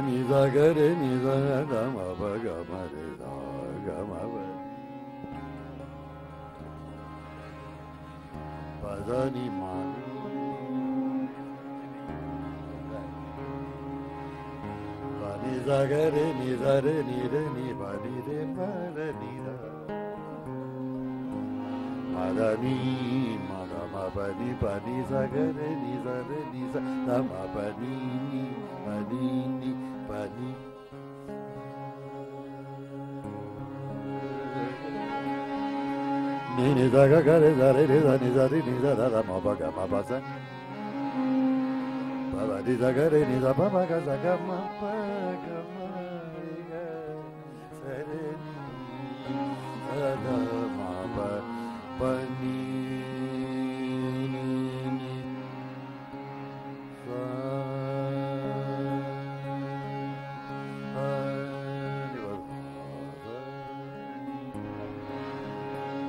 ni ga re ni da da ma pa ga ma re da ga ma pa pa da ni ma pa ni da ga re ni da re ni re ni pa ni re pa re ni da ma da ni ma ma pa ni pa ni sa ga re ni sa re ni sa da ma pa ni ni pa ni ni pa ni ni ni da ga ga re da re re da ni da re ni da da da ma pa ga ma pa sa pa ba di da ga re ni da pa pa ga sa ga ma pa ga ma re ga sa re ni da da ma pa ni ni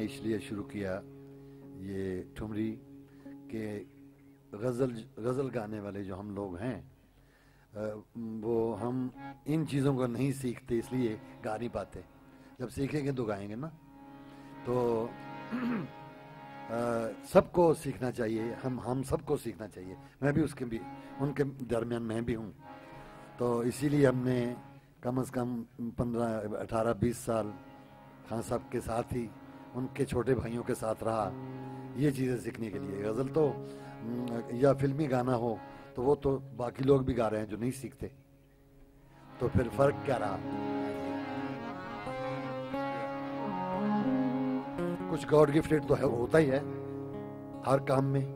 نے اس لیے شروع کیا یہ ٹھمری کہ غزل غزل گانے والے جو ہم لوگ ہیں وہ ہم ان چیزوں کو نہیں سیکھتے، اس لیے گا نہیں پاتے۔ جب سیکھیں گے تو گائیں گے نا۔ تو سب کو سیکھنا چاہیے، ہم ہم سب کو سیکھنا چاہیے۔ میں بھی اس کے بھی، ان کے درمیان میں بھی ہوں۔ تو اسی لیے ہم نے کم از کم پندرہ، اٹھارہ، بیس سال خان صاحب کے ساتھ ہی ان کے چھوٹے بھائیوں کے ساتھ رہا، یہ چیزیں سیکھنے کے لیے۔ غزل تو یا فلمی گانا ہو، تو وہ تو باقی لوگ بھی گا رہے ہیں جو نہیں سیکھتے۔ تو پھر فرق کیا رہا؟ کچھ گاڈ گفٹیڈ تو ہے، ہوتا ہی ہے۔ ہر کام میں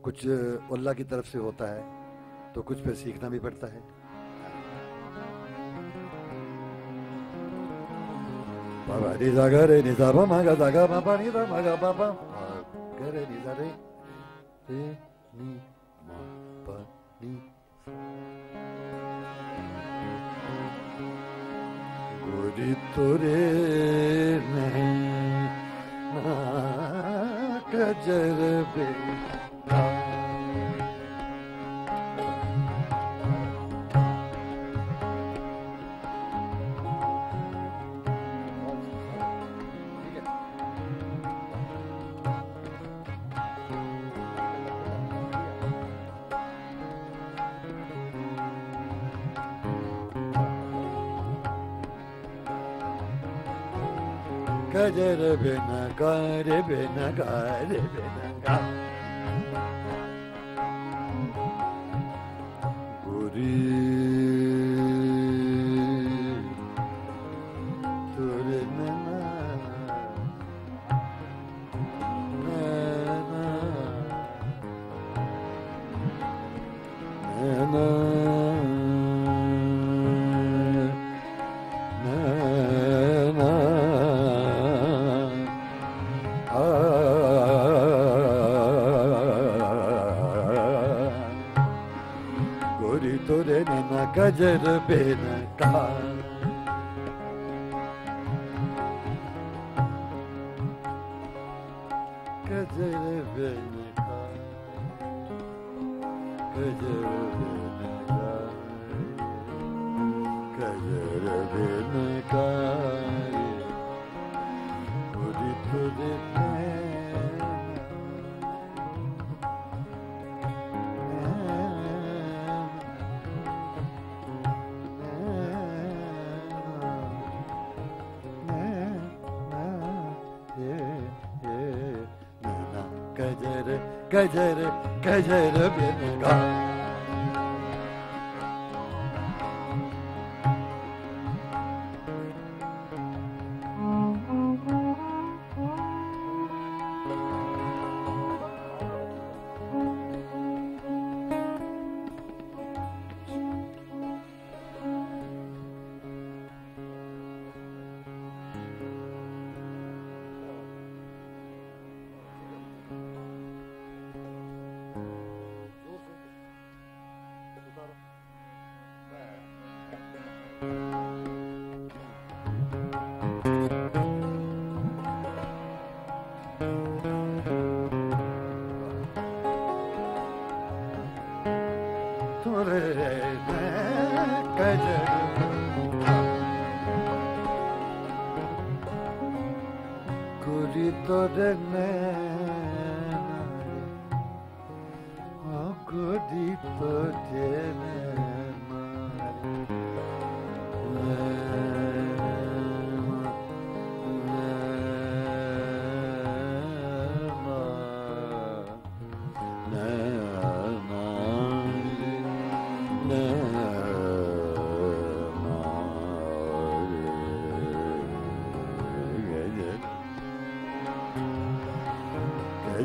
کچھ اللہ کی طرف سے ہوتا ہے، تو کچھ پھر سیکھنا بھی پڑتا ہے۔ گرے نہیں نہ کجر بے Kadere bena gare bena gare bena gare Guri गजर बेन गजर बेन का गजर बेन का गजर बेन का गोरी तोरे गजर गजर गजर good deep put?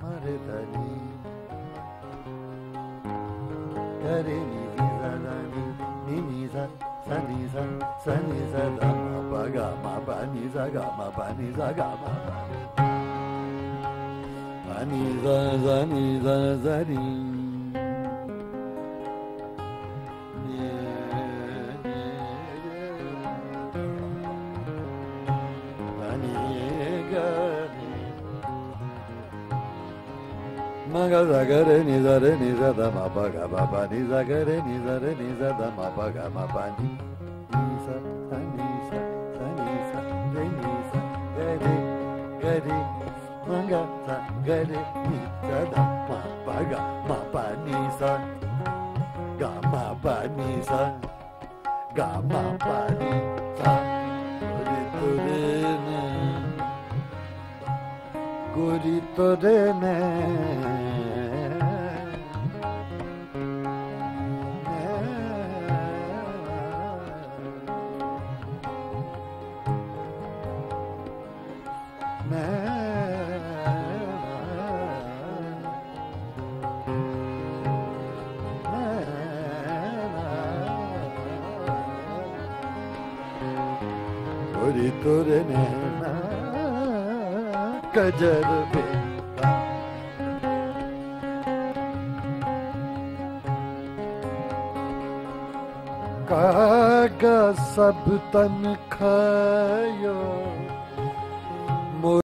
ma re da ni ga re ni ni za da ni ni ni za sa ni za sa ni za da ma ba ga ma ba ni za ga ma ba ni za ga ma ba Ani za za ni za za ni. Ni, Ma ga za ga re ni za re ni za da ma pa ga ba pa ni za ga re ni za re ni za da ma pa ga ma pa ni. Ni sa sa ni sa sa ni sa re ni sa ga re ga re ma ga sa ga re ni za ma pa ga ma pa ni sa ga ma pa ni sa ga ma pa ni sa Guri ਤਰੇ ਮੈਂ Tori Tori Nena be कागा सब तन खायो